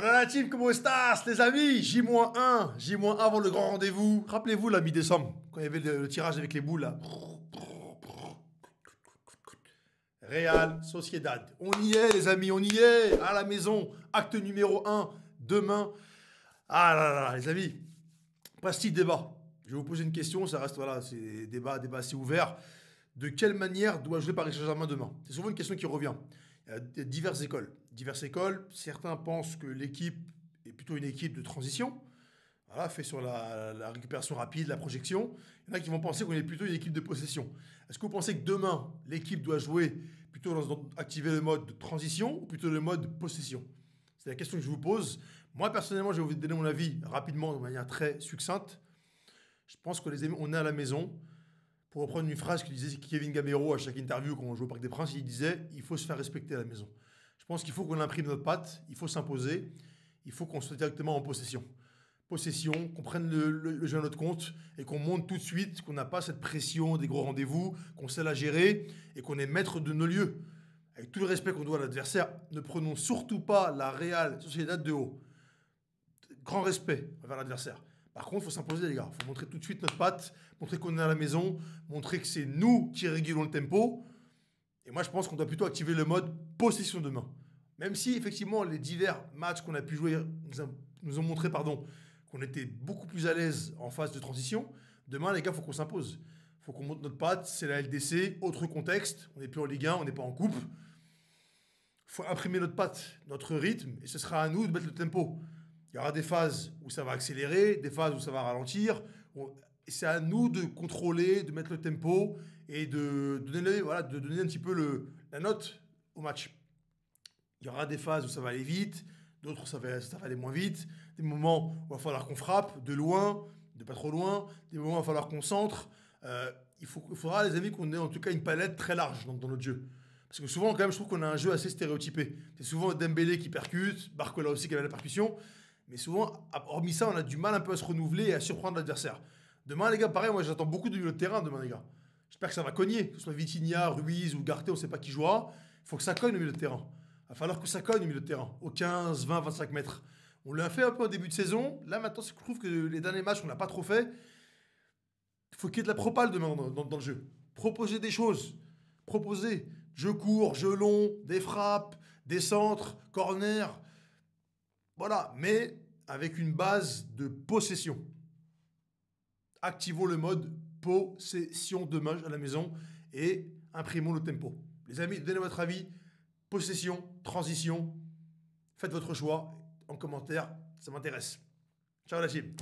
Hola la team, comment estás les amis? J-1, J-1 avant le grand rendez-vous. Rappelez-vous la mi-décembre, quand il y avait le, tirage avec les boules là. Real Sociedad. On y est les amis, on y est à la maison. Acte numéro 1, demain. Ah là là, les amis, petit débat. Je vais vous poser une question, ça reste, voilà, c'est débat, débat assez ouvert. De quelle manière doit jouer Paris Saint-Germain demain? C'est souvent une question qui revient. A diverses écoles. Diverses écoles. Certains pensent que l'équipe est plutôt une équipe de transition, voilà, fait sur la, récupération rapide, la projection. Il y en a qui vont penser qu'on est plutôt une équipe de possession. Est-ce que vous pensez que demain, l'équipe doit jouer plutôt dans, dans- activer le mode de transition ou plutôt le mode possession? C'est la question que je vous pose. Moi, personnellement, je vais vous donner mon avis rapidement, de manière très succincte. Je pense que les on est à la maison. Pour reprendre une phrase que disait Kevin Gamero à chaque interview quand on joue au Parc des Princes, il disait il faut se faire respecter à la maison. Je pense qu'il faut qu'on imprime notre patte, il faut s'imposer, il faut qu'on soit directement en possession. Possession, qu'on prenne le jeu à notre compte et qu'on monte tout de suite, qu'on n'a pas cette pression des gros rendez-vous, qu'on sait la gérer et qu'on est maître de nos lieux. Avec tout le respect qu'on doit à l'adversaire, ne prenons surtout pas la Real Sociedad de haut. Grand respect envers l'adversaire. Par contre, il faut s'imposer, les gars. Il faut montrer tout de suite notre patte, montrer qu'on est à la maison, montrer que c'est nous qui régulons le tempo. Et moi, je pense qu'on doit plutôt activer le mode possession de main. Même si, effectivement, les divers matchs qu'on a pu jouer nous, ont montré pardon, qu'on était beaucoup plus à l'aise en phase de transition, demain, les gars, il faut qu'on s'impose. Il faut qu'on monte notre patte. C'est la LDC, autre contexte. On n'est plus en Ligue 1, on n'est pas en coupe. Il faut imprimer notre patte, notre rythme, et ce sera à nous de mettre le tempo. Il y aura des phases où ça va accélérer, des phases où ça va ralentir. C'est à nous de contrôler, de mettre le tempo et de donner, voilà, de donner un petit peu le, la note au match. Il y aura des phases où ça va aller vite, d'autres où ça va, ça va aller moins vite, des moments où il va falloir qu'on frappe de loin, de pas trop loin, des moments où il va falloir qu'on centre. Euh, il, faut, il faudra, les amis, qu'on ait en tout cas une palette très large dans, dans notre jeu. Parce que souvent, quand même, je trouve qu'on a un jeu assez stéréotypé. C'est souvent Dembélé qui percute, Barcola aussi qui avait la percussion. Mais souvent, hormis ça, on a du mal un peu à se renouveler et à surprendre l'adversaire. Demain, les gars, pareil, moi j'attends beaucoup du milieu de terrain demain, les gars. J'espère que ça va cogner, que ce soit Vitinha, Ruiz ou Garté, on ne sait pas qui jouera. Il faut que ça cogne au milieu de terrain. Il va falloir que ça cogne au milieu de terrain, aux 15, 20, 25 mètres. On l'a fait un peu au début de saison. Là, maintenant, je trouve que les derniers matchs, on l'a pas trop fait. Il faut qu'il y ait de la propale demain dans, le jeu. Proposer des choses. Proposer. Jeu court, jeu long, des frappes, des centres, corner. Voilà, mais avec une base de possession. Activons le mode possession demain à la maison et imprimons le tempo. Les amis, donnez votre avis. Possession, transition. Faites votre choix en commentaire, ça m'intéresse. Ciao la team.